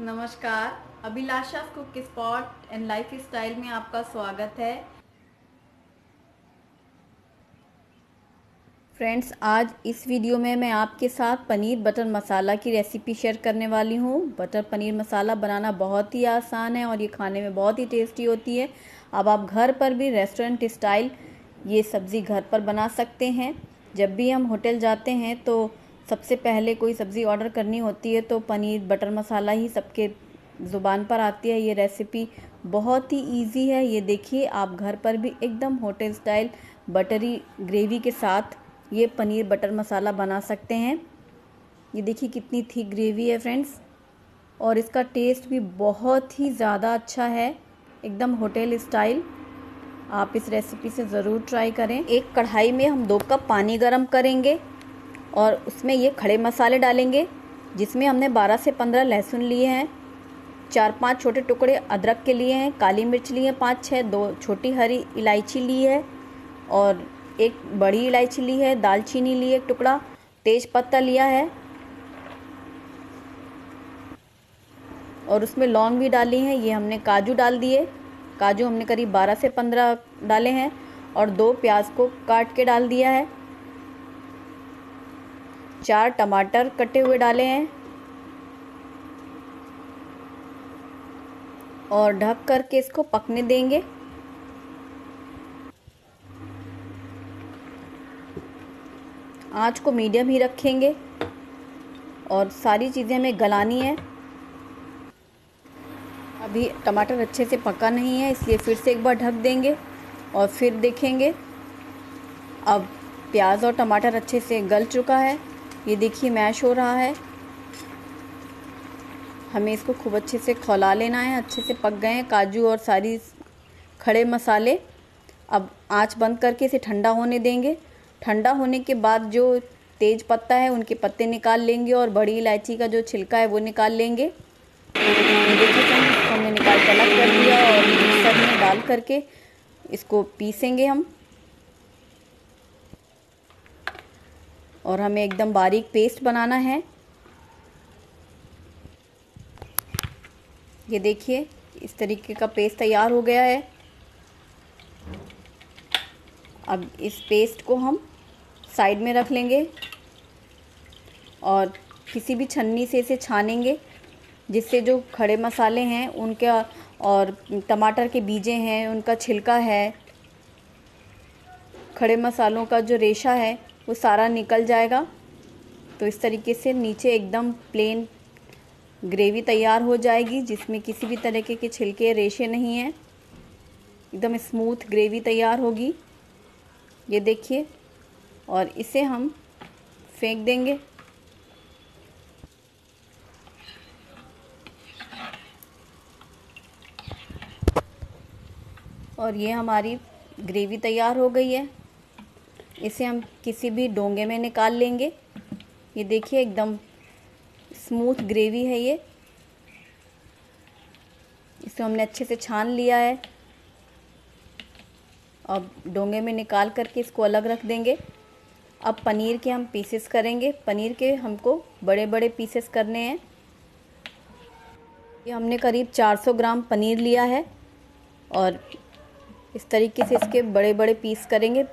नमस्कार। Abhilasha cook spot and lifestyle में आपका स्वागत है? फ्रेंड्स आज इस वीडियो में मैं आपके साथ पनीर बटर मसाला की रेसिपी शेयर करने वाली हूँ। बटर पनीर मसाला बनाना बहुत ही आसान है और ये खाने में बहुत ही टेस्टी होती है। अब आप घर पर भी रेस्टोरेंट स्टाइल ये सब्ज़ी घर पर बना सकते हैं। जब भी हम होटल जाते हैं तो सबसे पहले कोई सब्ज़ी ऑर्डर करनी होती है तो पनीर, बटर मसाला ही सबके ज़ुबान पर आती है। ये रेसिपी बहुत ही इजी है। ये देखिए, आप घर पर भी एकदम होटल स्टाइल बटरी ग्रेवी के साथ ये पनीर, बटर मसाला बना सकते हैं। ये देखिए कितनी थिक ग्रेवी है फ्रेंड्स। और इसका टेस्ट भी बहुत ही ज़्यादा अच्छा है। एकदम होटल स्टाइल। आप इस रेसिपी से ज़रूर ट्राई करें। एक कढ़ाई में हम दो कप पानी गरम करेंगे। और उसमें ये खड़े मसाले डालेंगे, जिसमें हमने 12 से 15 लहसुन लिए हैं। चार पाँच छोटे टुकड़े अदरक के लिए हैं, काली मिर्च लिए हैं पाँच छः दो छोटी हरी इलायची ली है और एक बड़ी इलायची ली है, दालचीनी ली एक टुकड़ा, तेज पत्ता लिया है। और उसमें लौंग भी डाली हैं, ये हमने काजू डाल दिए। काजू हमने करीब 12 से 15 डाले हैं और दो प्याज को काट के डाल दिया है। चार टमाटर कटे हुए डाले हैं और ढक करके इसको पकने देंगे। आँच को मीडियम ही रखेंगे और सारी चीज़ें हमें गलानी है। अभी टमाटर अच्छे से पका नहीं है, इसलिए फिर से एक बार ढक देंगे और फिर देखेंगे। अब प्याज और टमाटर अच्छे से गल चुका है। ये देखिए मैश हो रहा है। हमें इसको खूब अच्छे से खौला लेना है, अच्छे से पक गए हैं काजू और सारी खड़े मसाले। अब आँच बंद करके इसे ठंडा होने देंगे। ठंडा होने के बाद जो तेज पत्ता है, उनके पत्ते निकाल लेंगे और बड़ी इलायची का जो छिलका है, वो निकाल लेंगे। देखिए हमने निकाल के अलग कर दिया और मिक्सर में डाल करके इसको पीसेंगे हम। और हमें एकदम बारीक पेस्ट बनाना है। ये देखिए, इस तरीके का पेस्ट तैयार हो गया है। अब इस पेस्ट को हम साइड में रख लेंगे और किसी भी छन्नी से इसे छानेंगे, जिससे जो खड़े मसाले हैं, उनका और टमाटर के बीजे हैं, उनका छिलका है, खड़े मसालों का जो रेशा है वो सारा निकल जाएगा। तो इस तरीके से नीचे एकदम प्लेन ग्रेवी तैयार हो जाएगी, जिसमें किसी भी तरीके के छिलके, रेशे नहीं हैं। एकदम स्मूथ ग्रेवी तैयार होगी। ये देखिए, और इसे हम फेंक देंगे। और ये हमारी ग्रेवी तैयार हो गई है। इसे हम किसी भी डोंगे में निकाल लेंगे। ये देखिए, एकदम स्मूथ ग्रेवी है ये। इसे हमने अच्छे से छान लिया है। अब डोंगे में निकाल करके इसको अलग रख देंगे। अब पनीर के हम पीसेस करेंगे। पनीर के हमको बड़े बड़े पीसेस करने हैं। ये हमने करीब 400 ग्राम पनीर लिया है। और इस तरीके से इसके बड़े बड़े पीस करेंगे।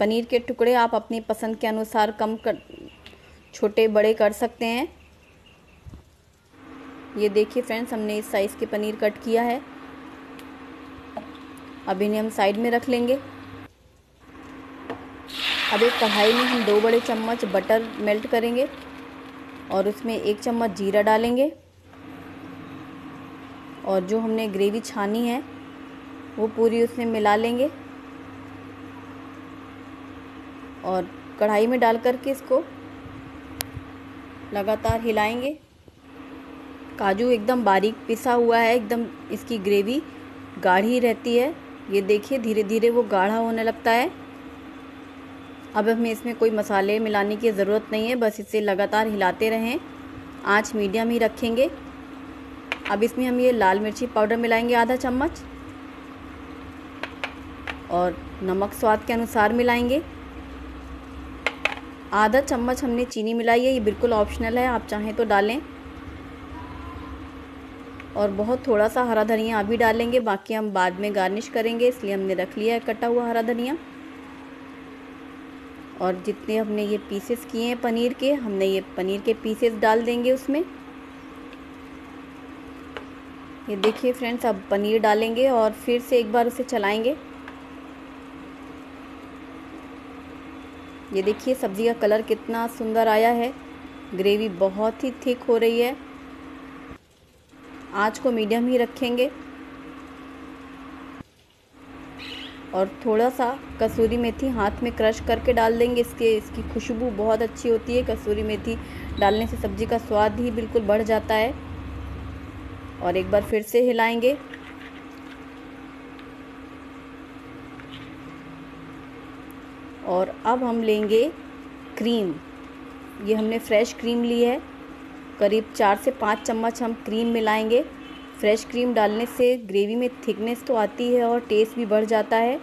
पनीर के टुकड़े आप अपनी पसंद के अनुसार कम कर, छोटे, बड़े कर सकते हैं। ये देखिए फ्रेंड्स, हमने इस साइज़ के पनीर कट किया है। अब इन्हें हम साइड में रख लेंगे। अब एक कढ़ाई में हम दो बड़े चम्मच बटर मेल्ट करेंगे और उसमें एक चम्मच जीरा डालेंगे। और जो हमने ग्रेवी छानी है, वो पूरी उसमें मिला लेंगे। और कढ़ाई में डाल करके इसको लगातार हिलाएँगे। काजू एकदम बारीक पिसा हुआ है, एकदम इसकी ग्रेवी गाढ़ी रहती है। ये देखिए धीरे धीरे वो गाढ़ा होने लगता है। अब हमें इसमें कोई मसाले मिलाने की ज़रूरत नहीं है, बस इसे लगातार हिलाते रहें। आँच मीडियम ही रखेंगे। अब इसमें हम ये लाल मिर्ची पाउडर मिलाएँगे आधा चम्मच। और नमक स्वाद के अनुसार मिलाएँगे। आधा चम्मच हमने चीनी मिलाई है, ये बिल्कुल ऑप्शनल है, आप चाहें तो डालें। और बहुत थोड़ा सा हरा धनिया अभी डालेंगे, बाकी हम बाद में गार्निश करेंगे, इसलिए हमने रख लिया है कटा हुआ हरा धनिया। और जितने हमने ये पीसेस किए हैं पनीर के, हमने ये पनीर के पीसेस डाल देंगे उसमें। ये देखिए फ्रेंड्स अब पनीर डालेंगे और फिर से एक बार उसे चलाएँगे। ये देखिए, सब्ज़ी का कलर कितना सुंदर आया है। ग्रेवी बहुत ही थिक हो रही है। आँच को मीडियम ही रखेंगे। और थोड़ा सा कसूरी मेथी हाथ में क्रश करके डाल देंगे। इसके, इसकी खुशबू बहुत अच्छी होती है। कसूरी मेथी डालने से सब्ज़ी का स्वाद ही बिल्कुल बढ़ जाता है। और एक बार फिर से हिलाएँगे। और अब हम लेंगे क्रीम। ये हमने फ्रेश क्रीम ली है। करीब चार से पाँच चम्मच हम क्रीम मिलाएँगे। फ्रेश क्रीम डालने से ग्रेवी में थिकनेस तो आती है और टेस्ट भी बढ़ जाता है।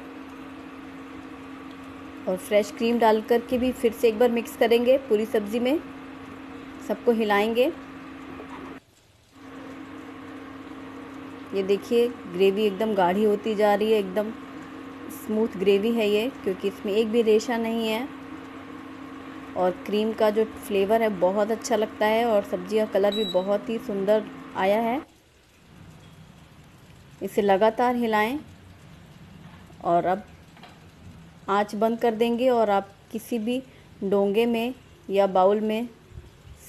और फ्रेश क्रीम डाल कर के भी फिर से एक बार मिक्स करेंगे पूरी सब्ज़ी में। सबको हिलाएँगे। ये देखिए, ग्रेवी एकदम गाढ़ी होती जा रही है, एकदम। स्मूथ ग्रेवी है ये, क्योंकि इसमें एक भी रेशा नहीं है। और क्रीम का जो फ्लेवर है, बहुत अच्छा लगता है और सब्ज़ी का कलर भी बहुत ही सुंदर आया है। इसे लगातार हिलाएँ और अब आँच बंद कर देंगे और आप किसी भी डोंगे में या बाउल में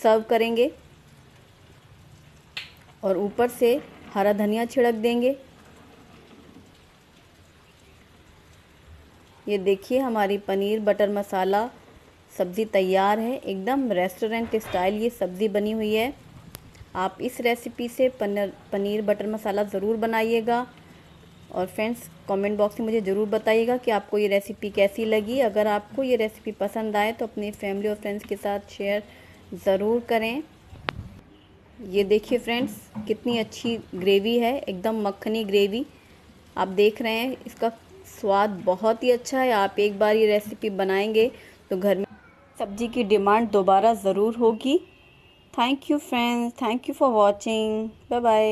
सर्व करेंगे और ऊपर से हरा धनिया छिड़क देंगे। ये देखिए, हमारी पनीर, बटर मसाला, सब्ज़ी तैयार है। एकदम रेस्टोरेंट स्टाइल ये सब्ज़ी बनी हुई है। आप इस रेसिपी से पनीर पनीर, बटर मसाला ज़रूर बनाइएगा। और फ्रेंड्स, कमेंट बॉक्स में मुझे ज़रूर बताइएगा कि आपको ये रेसिपी कैसी लगी। अगर आपको ये रेसिपी पसंद आए तो अपनी फैमिली और फ्रेंड्स के साथ शेयर ज़रूर करें। ये देखिए फ्रेंड्स, कितनी अच्छी ग्रेवी है। एकदम मक्खनी ग्रेवी। आप देख रहे हैं, इसका स्वाद बहुत ही अच्छा है, आप एक बार ये रेसिपी बनाएँगे तो घर में सब्ज़ी की डिमांड दोबारा ज़रूर होगी। Thank you friends thank you for watching bye bye